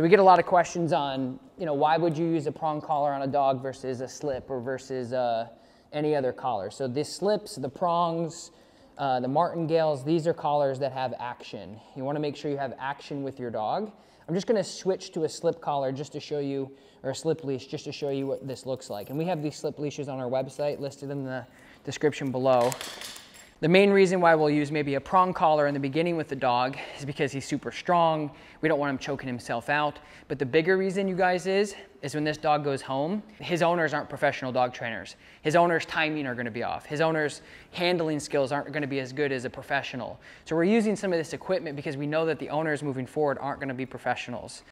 So we get a lot of questions on, you know, why would you use a prong collar on a dog versus a slip or versus uh, any other collar? So the slips, the prongs, uh, the martingales, these are collars that have action. You want to make sure you have action with your dog. I'm just going to switch to a slip collar just to show you, or a slip leash just to show you what this looks like. And we have these slip leashes on our website listed in the description below. The main reason why we'll use maybe a prong collar in the beginning with the dog is because he's super strong. We don't want him choking himself out. But the bigger reason, you guys, is, is when this dog goes home, his owners aren't professional dog trainers. His owner's timing are gonna be off. His owner's handling skills aren't gonna be as good as a professional. So we're using some of this equipment because we know that the owners moving forward aren't gonna be professionals.